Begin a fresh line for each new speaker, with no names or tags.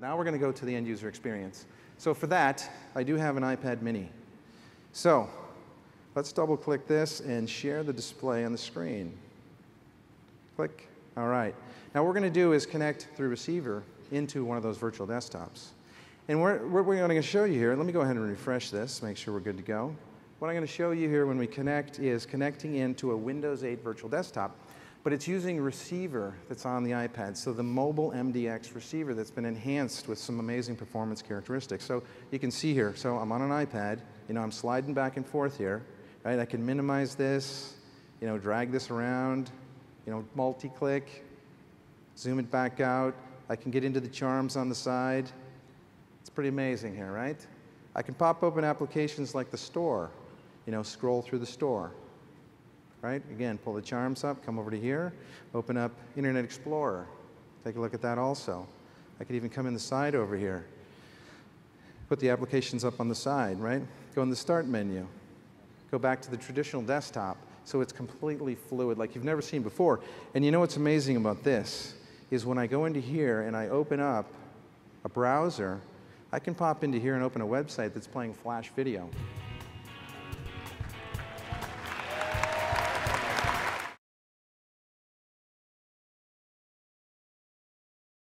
Now we're going to go to the end user experience. So for that, I do have an iPad mini. So let's double click this and share the display on the screen. Click. All right. Now what we're going to do is connect through receiver into one of those virtual desktops. And what we're going to show you here, let me go ahead and refresh this, make sure we're good to go. What I'm going to show you here when we connect is connecting into a Windows 8 virtual desktop, but it's using receiver that's on the iPad, so the mobile MDX receiver that's been enhanced with some amazing performance characteristics. So you can see here, so I'm on an iPad, you know, I'm sliding back and forth here, right? I can minimize this, you know, drag this around, you know, multi-click, zoom it back out. I can get into the charms on the side. It's pretty amazing here, right? I can pop open applications like the store, you know, scroll through the store, right? Again, pull the charms up, come over to here, open up Internet Explorer. Take a look at that also. I could even come in the side over here, put the applications up on the side, right? Go in the Start menu, go back to the traditional desktop, so it's completely fluid like you've never seen before. And you know what's amazing about this is when I go into here and I open up a browser, I can pop into here and open a website that's playing Flash video.